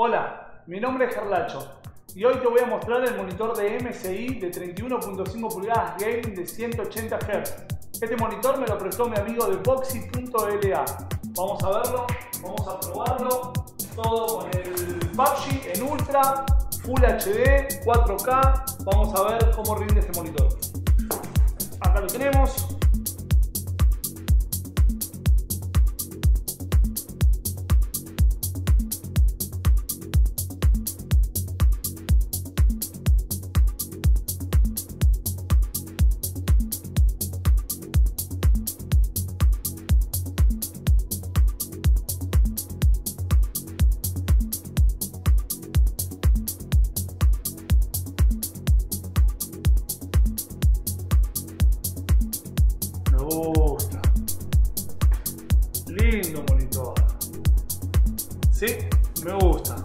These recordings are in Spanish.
Hola, mi nombre es Gerlacho y hoy te voy a mostrar el monitor de MSI de 31.5 pulgadas gaming de 180 Hz. Este monitor me lo prestó mi amigo de Boxy.la. Vamos a verlo, vamos a probarlo. Todo con el PUBG en Ultra, Full HD, 4K. Vamos a ver cómo rinde este monitor. Acá lo tenemos. Monitor. Sí, me gusta.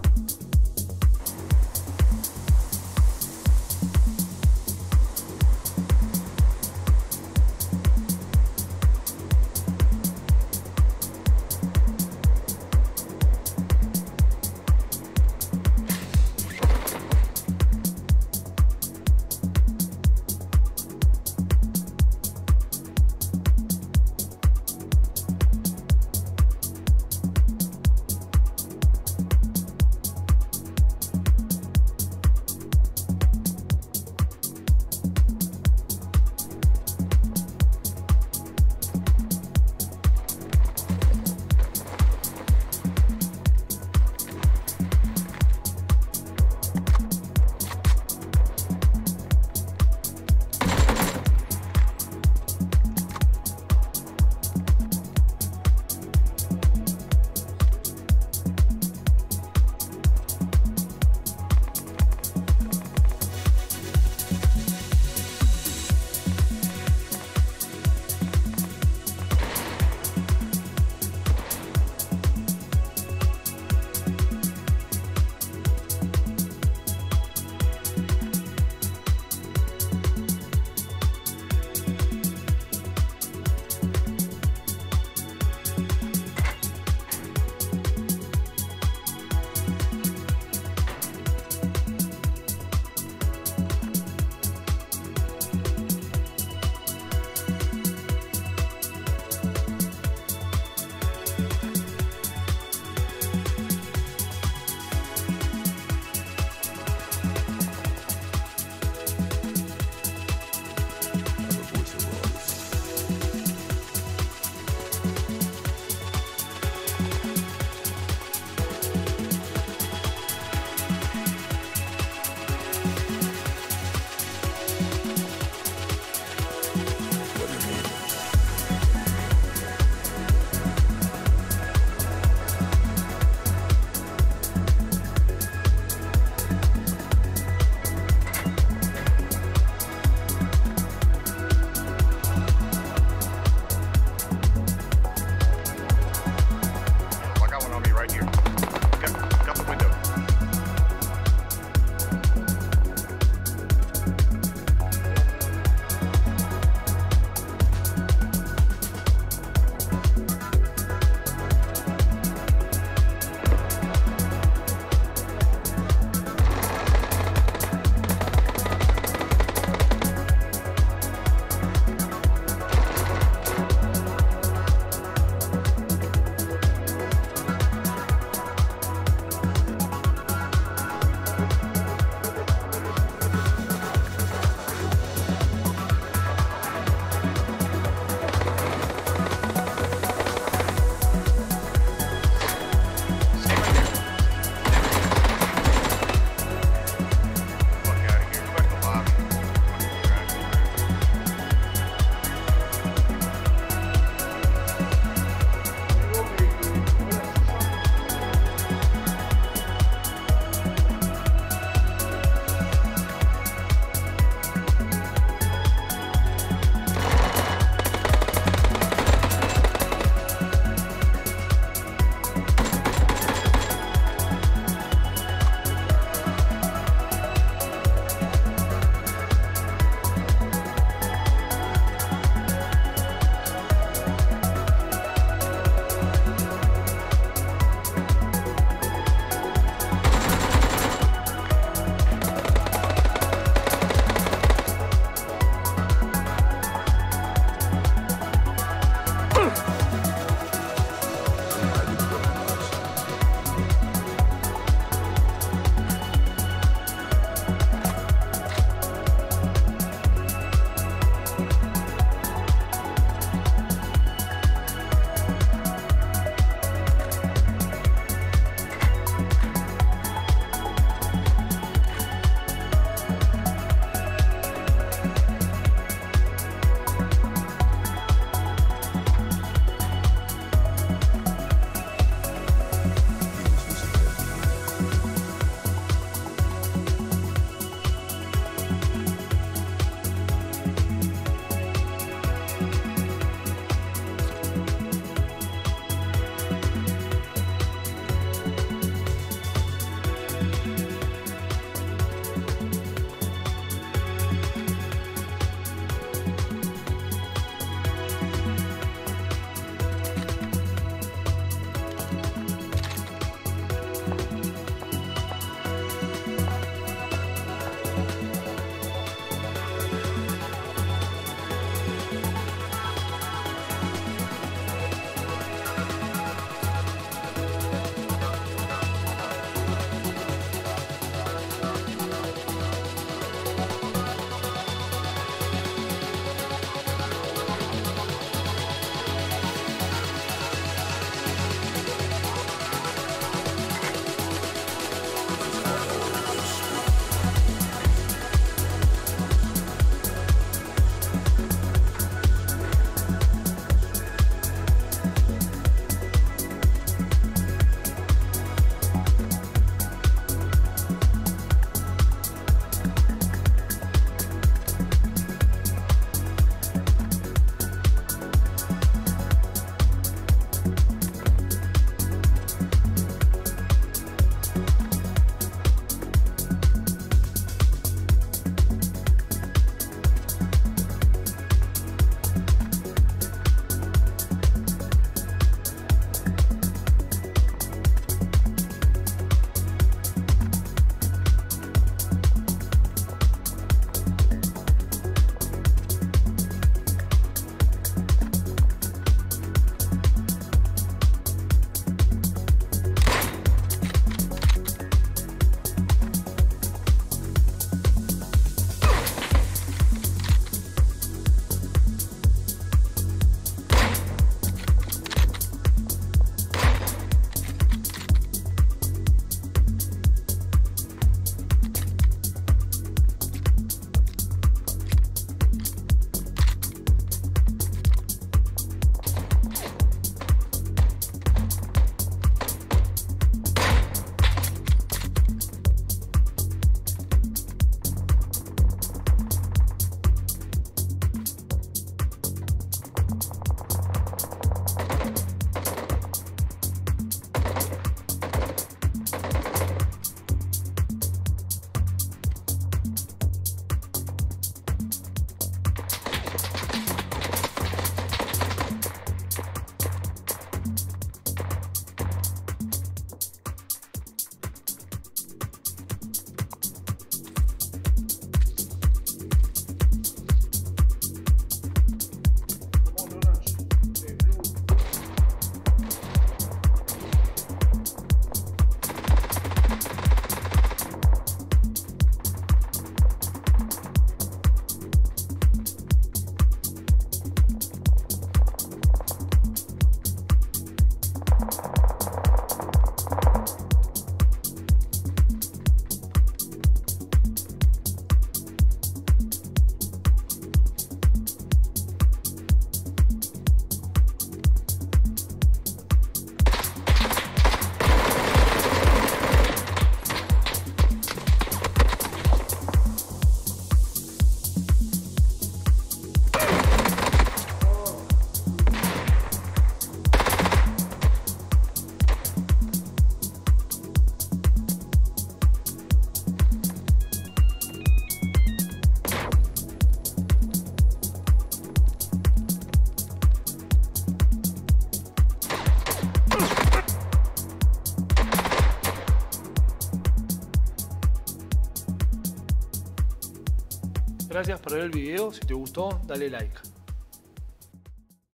Gracias por ver el video. Si te gustó, dale like.